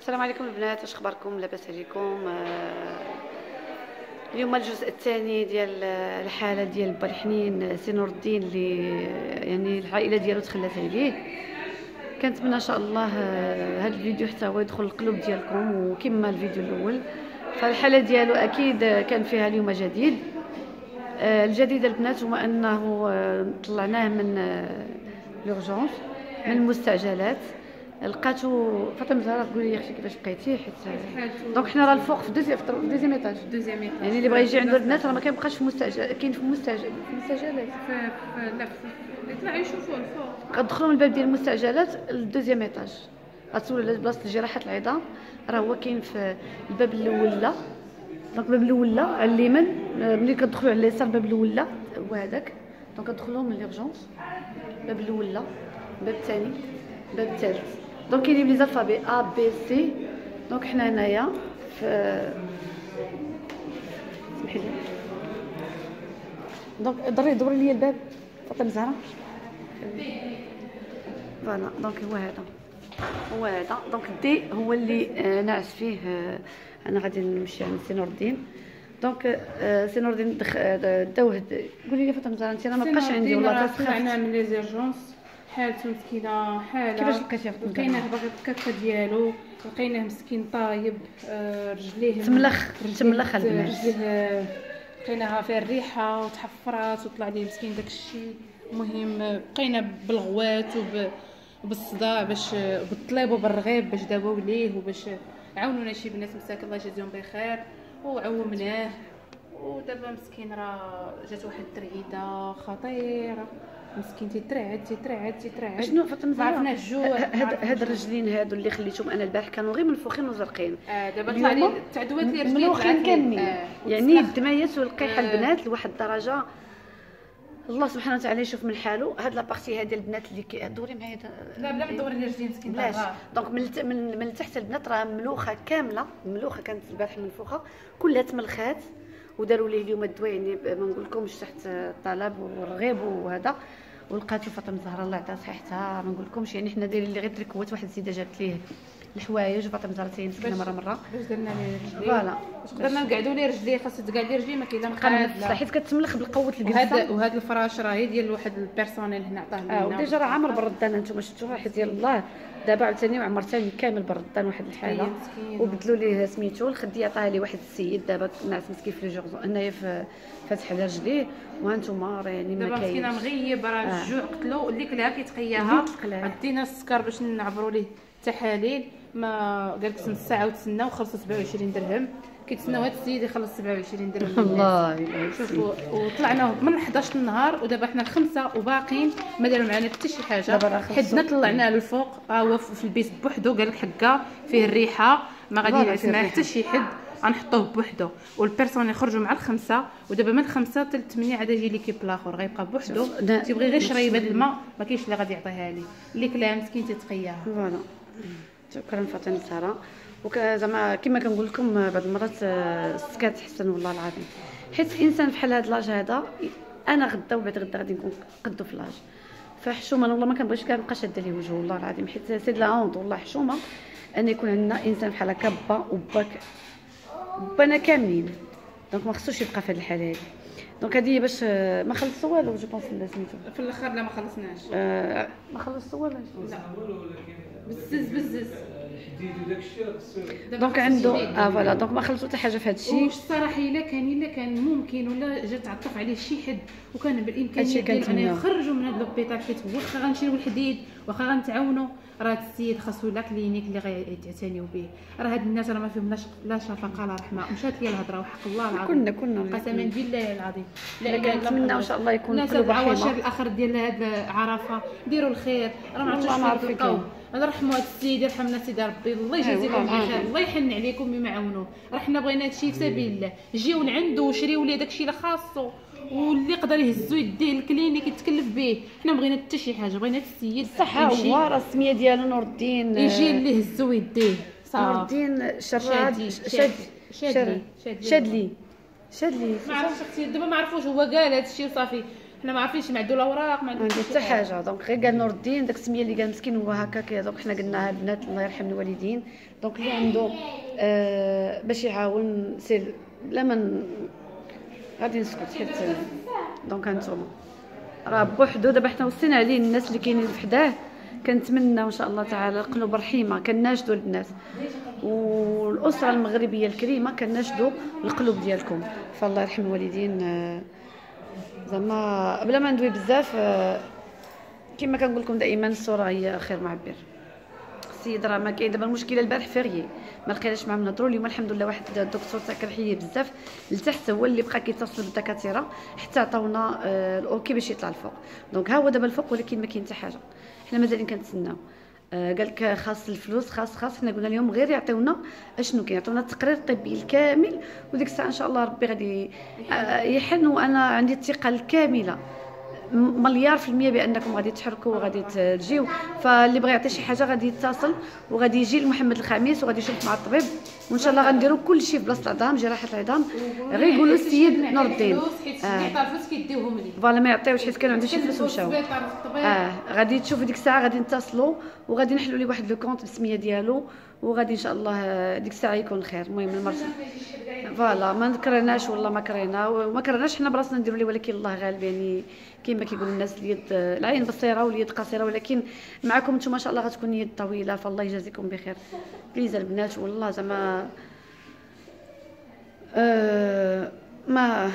السلام عليكم البنات واش اخباركم؟ لاباس عليكم. آه، اليوم الجزء الثاني ديال الحالة ديال با الحنين سي نور الدين اللي يعني العائلة ديالو تخلات عليه. كنتمنى إن شاء الله هذا الفيديو حتى هو يدخل القلوب ديالكم وكما الفيديو الأول. فالحالة ديالو أكيد كان فيها اليوم جديد. آه، الجديد البنات هو أنه آه، طلعناه من l'urgence من المستعجلات. لقاتو فاطمة زهرة قولي لي أختي كيفاش لقيتيه حيت donc حنا راه الفوق في deuxième في deuxième étage. deuxième étage. يعني اللي بغى يجي عند البنات راه ما كيبقاش في مستعجل كاين في مستعجل في مستعجلات. لا يطلعوا يشوفوا الفوق. غتدخلوا من الباب ديال المستعجلات لل deuxième étage. غتسولوا على بلاصة جراحه العظام. راه هو كاين في الباب الأول لا. donc الباب الأول لا على اليمين. ملي كتدخلوا على اليسار الباب الأول لا هو هذاك. donc كتدخلوا من les urgences الباب الأول لا. الباب الثاني. الباب الثالث. donc كاينين les alphabets A B C donc حنا هنايا في سمحي لي donc ضري دوري لي الباب فاطمه زهره voilà donc هو هذا هو هذا donc دي هو اللي آه ناعس فيه آه أنا غادي نمشي عند سي نور الدين donc آه سي نور الدين داوه قولي لي فاطمة زهرة أنت ما بقاش عندي والله طلعنا من les urgences حالته مسكينة حالة. كيفاش لقيتيه في لقيناه باغي الكاكا ديالو لقيناه مسكين طايب آه، رجليه تملخ تملخ رجليه لقيناها فيها الريحة وتحفرات وطلع ليه مسكين داكشي المهم بقينا بالغوات وبالصداع باش بالطليب وبالرغيب باش داواو ليه وباش عاونونا شي بنات مساكن الله يجازيهم بخير. وعومناه. ودابا مسكين راه جات واحد الترعيده خطيره مسكين تيترعد تيترعد تيترعد. شنو فاطمه ما عرفنا الجوع هاد هاد الرجلين هادو اللي خليتهم أنا البارح كانوا غير منفوخين وزرقين. آه دابا طلع لي تعدوات لي رجلين ملوخين كاملين. آه. يعني الدمايات والقيحه آه. البنات لواحد الدرجة الله سبحانه وتعالى يشوف من حاله. هاد la partie هادي البنات اللي كي دوري معايا لا بلا ما دوري لي رجلين مسكين بلاش. donc من من, من تحت البنات راه ملوخة كاملة. ملوخة كانت البارح منفوخة. كلها تملخات. وداروا ليه اليوم الدواء يعني ما نقول لكمش تحت الطلب والرغيب وهذا. ولقاتو فاطمة الزهراء الله يعطيها صحتها. ما نقول لكمش يعني حنا دايرين اللي غير تركوات واحد السيدة جابت ليه الحوايج. وفاطمه الزهراء تيمسكنا مرة مرة. باش درنا ليه رجليه voilà. درنا نقعدوا ليه رجليه خاص تقعد ليه رجليه ما كاين لا مقعد حيت كتملخ بالقوة الجلسه وهذا وهذا الفراش راه ديال واحد البيرسونيل هنا عطاه لنا. آه وديجا راه عامر بالردان أنتم شفتوها حيت ديال الله. دابا عاوتاني وعمر ثاني كامل بالردان واحد الحالة. وبدلوا ليه سميتو. الخدي عطاها لي واحد السيد. دابا ناعس مسكين في لي هنايا في فاتح على رجليه. وهانتوما راه يعني ما كاينش. دابا مسكينة مغيب راه آه. الجوع قتلو اللي كلها كيتقياها. دينا السكر باش نعبروا ليه التحاليل ما قال لك نص ساعه وتسنى وخلصوا 27 درهم. كيتسناو هذا السيد يخلص 27 درهم. الله شوفوا وطلعنا من 11 النهار ودابا حنا الخمسة وباقيين. ما داروا معنا حتى شي حاجة. حدنا طلعناه للفوق. ها هو في البيت بوحدو قال لك حكا فيه الريحة. ما غادي يعس معاه حتى شي حد. غنحطوه بوحدو وال personnel يخرجوا مع الخمسة ودابا من الخمسة حتى الثمانيه عاد يجي l'équipe الآخر غيبقى بوحدو. تيبغي غير شريبه الماء ما كاينش اللي غادي يعطيها ليه اللي كلا مسكين تيتقياها voilà. شكرا فاطمة سارة. وزعما كما كنقول لكم بعض المرات السكات حسن والله العظيم. حيت الانسان بحال هذا l'âge هذا أنا غدا وبعد غدا غادي نكون قدو في l'âge. فحشومة والله ما كنبغيش كنبقى شاده ليه وجهه والله العظيم. حيت سيد لا والله حشومة. أن يكون عندنا إنسان بحال هكا با وباك بانا كاملين. donc ما خصوش يبقى في هذه الحاله هذه donc هذه باش ما خلصت والو je pense سميتو. في الأخر لا ما خلصناش. آه ما خلصت والو. لا بزز بزز. donc عنده آه voilà. donc ما خلصوا حتى حاجة في هذا الشيء واش الصراحة إلا كان إلا كان ممكن ولا جات تعطف عليه شي حد وكان بالإمكانية ديالو انه يخرجوا من هذا l'hôpital حيت واخا غنشريو الحديد واخا غنتعاونوا راه السيد خاصو la clinique اللي غيعتنيو به. راه هاد الناس راه ما فيهم لا شفقه لا رحمة. مشات لي الهضرة وحق الله العظيم. كنا كنا قسما بالله العظيم. لا كنتمنى إن شاء الله يكون رحيمه الناس الأخر ديال هاد عرفة. ديروا الخير. راه ما عرفتش القوم نرحموا هاد السيد يرحمنا سيدي ربي الله يجازيكم بخير الله يحن عليكم بما عاونوه راه حنا بغينا هادشي في سبيل الله. جيو لعندو وشريو ليه داكشي اللي خاصو واللي يقدر يهزو يديه الكلينيك يتكلف به حنا بغينا حتى شي حاجة بغينا السيد صح هو راه السميه ديالو نور الدين يجي اللي يهزو يديه. نور الدين شراد شاد شادلي شادلي شادلي ما عرفتش أختي دابا ما عرفوش هو قال هذا الشيء وصافي. حنا ما عارفينش ما عنده الاوراق ما ما عنده حتى حاجة. donc غير قال نور الدين داك السمية اللي قال مسكين هو هكاك. donc حنا قلناها البنات الله يرحم الوالدين. donc اللي عنده آه باش يعاون سير بلا ما ن- غادي نسكت حيت donc هانتوما راه بوحدو دابا حنا وصينا عليه الناس اللي كاينين فحداه كنتمنى إن شاء الله تعالى القلوب رحيمة كناشدوا البنات والأسرة المغربية الكريمة كناشدوا القلوب ديالكم. فالله يرحم الوالدين آه، زعما بلا ما ندوي بزاف آه، كما كنقول لكم دائما الصورة هي خير معبر. السيد راه ما كاين دابا المشكلة البارح vrai ما لقيناش معاه نهضروا. اليوم الحمد لله واحد الدكتور كنحييه بزاف. لتحت هو اللي بقى كيتصل بالدكاترة حتى عطاونا آه، ال OK باش يطلع الفوق. donc ها هو دابا الفوق ولكن ما كاين حتى حاجة. حنا مازالين كنتسناو. آه، قال لك خاص الفلوس خاص خاص. حنا قلنا لهم غير يعطيونا أشنو كاين يعطيونا التقرير الطبي الكامل. وديك الساعة إن شاء الله ربي غادي آه، يحن وأنا عندي الثقة الكاملة. مليار في المية بأنكم غادي تحركوا وغادي ت- تجيو. فاللي بغى يعطي شي حاجة غادي يتصل وغادي يجي لمحمد الخميس وغادي يشوف مع الطبيب. وإن شاء الله غنديروا كل شيء في بلاصة العظام جراحة العظام. غير يقولوا السيد نور الدين آه. voilà ما يعطيوش حيت كانوا عنده شي فلوس مشاو. آه. غادي تشوفوا ديك الساعة غادي نتصلوا وغادي نحلوا ليه واحد le compte بالسمية ديالو وغادي إن شاء الله ديك الساعة يكون خير. المهم المرض. voilà ما كرهناش والله ما كرهنا. وما كرهناش حنا براسنا نديروا ليه ولكن الله غالب يعني كما كيقولوا الناس اليد العين بصيرة واليد قصيرة ولكن معكم أنتم ما شاء الله غتكون يد طويلة فالله يجازيكم بخير. please البنات والله زعما ما